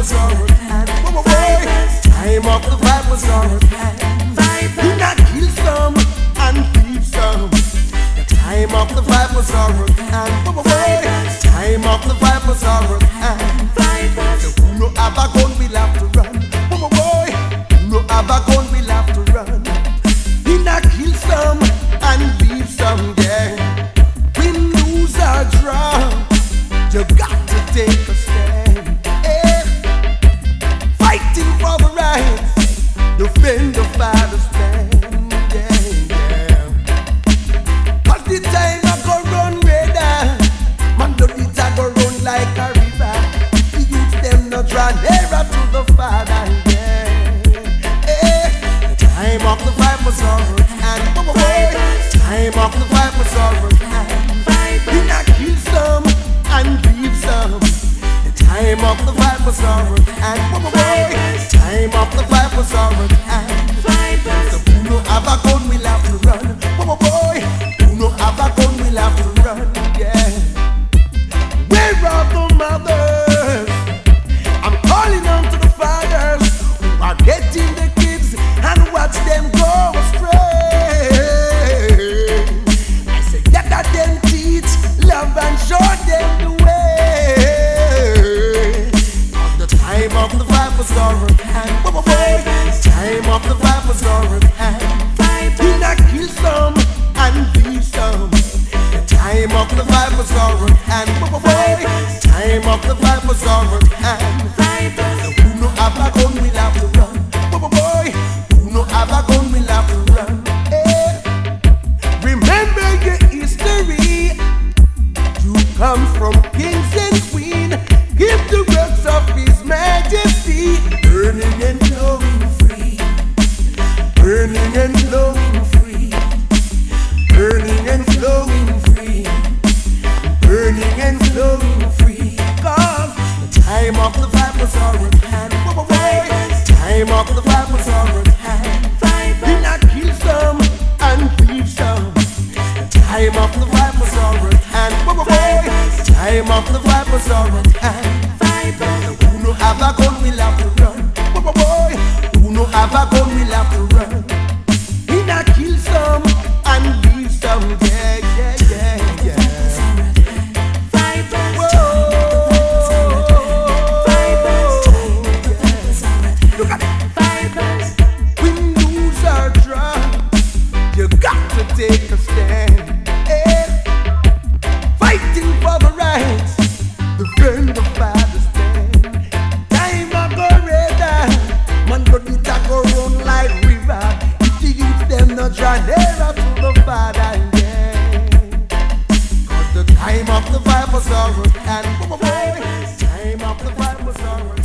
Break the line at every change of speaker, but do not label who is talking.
was on. Time of the vibe was on. Do not kill some and thief some. The time of the vibe was. came off the vibe was alright. You not kill some and leave some. The time of the vibe was alright. Time of the come from kings and queens. Give the works of His Majesty, burning and glowing free, burning and glowing free, burning and glowing free, burning and glowing free. Cause the time of the vipers are hand. Time of the vipers are name of the vipers are on hand. Viper. Who no have a gun will have to run. Boy, who no have a gun name of the fight was alright.